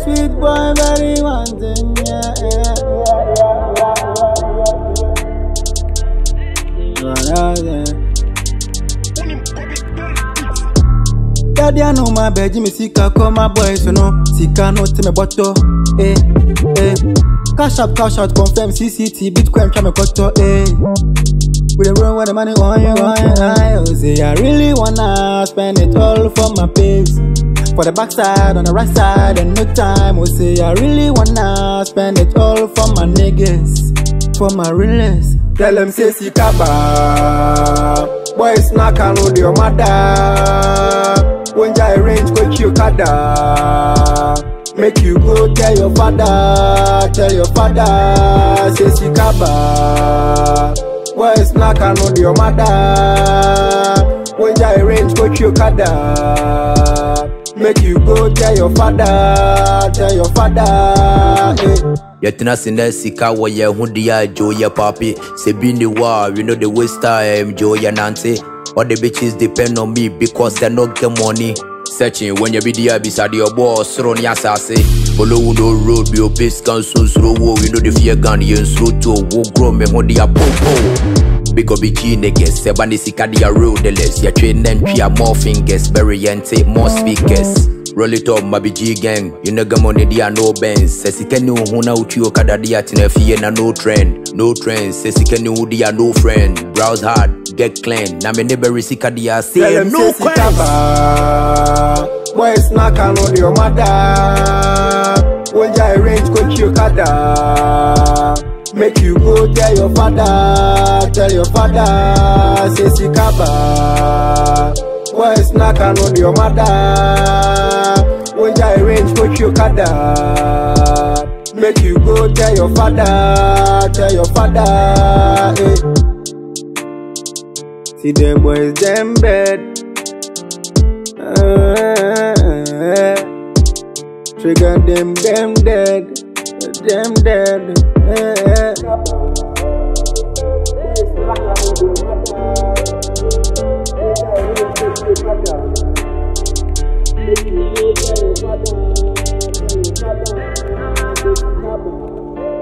Sweet boy, very wanting, yeah, yeah, yeah, yeah, yeah. Daddy, I know my bed, Jimmy Sika, call my boys, you know. Sika, no, to me, bottle, eh, eh. Cash up, cash out, confirm CCT, Bitcoin, try me, bottle, eh. We the run with the money on you, on you, I oh, say I really wanna spend it all for my babes. For the backside, on the right side, and no time. Oh, say I really wanna spend it all for my niggas, for my realest. Tell them say si kaba, boys knock and load your mother. When I range, go you kada. Make you go tell your father, tell your father, say si kaba. Boys knock and on your mother. When I range, go you kada. Make you go tell your father, tell your father. Eh. yɛtena se na sika wɔ yɛn ho deɛ a gye yɛ papi sɛ bi ne wɔ a we know the waste time gye yɛ nante all the bitches depend on me because they no get money searching when you be the abyss at your boss run your sassy. Follow no road, be your pace can soon slow. We know the fear gun, you slow to walk, grow me on the apple. Big up G niggas, Sebani the roadless. Your train and three more fingers, bury and take more speakers. Roll it up, my G gang. You nigga money, they are no bends. Says it can you, Huna Uchi Okada, they are Tinefi and no trend. No trend, say sika ni hu dia no friend Browse hard, get clean Na me neighbor sika dia Tell say no quest kaba. Boys knock and on your mother. When I range, go you kada. Make you go tell your father, tell your father, say si kaba. Boys knock and on your mother. When I range, go you kada. Make you go tell your father, tell your father. Eh. See them boys, them bad. Uh, trigger them, them dead, them dead. Uh, diabo.